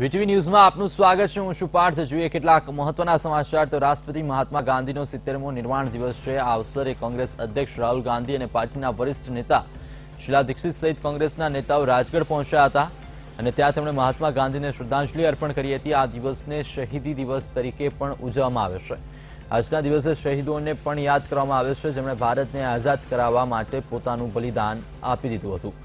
VTV news માં આપનું સ્વાગત છે હું સુપાર્ઠ જોઈએ કેટલાક મહત્વના સમાચાર તો રાષ્ટ્રપતિ મહાત્મા ગાંધીનો 70મો નિર્વાણ દિવસ છે આ અવસરે કોંગ્રેસ અધ્યક્ષ રાહુલ ગાંધી અને પાર્ટીના વરિષ્ઠ નેતા શીલા દીક્ષિત સહિત કોંગ્રેસના નેતાઓ રાજઘાટ પહોંચ્યા હતા અને ત્યાં તેમણે મહાત્મા ગાંધીને શ્રદ્ધાંજલિ અર્પણ કરી હતી આ દિવસને શહીદી દિવસ તરીકે પણ ઉજવામાં આવે છે આજના દિવસે શહીદોઓને પણ યાદ કરવામાં આવે છે જેમણે ભારતને આઝાદ કરાવવા માટે પોતાનું બલિદાન આપી દીધું હતું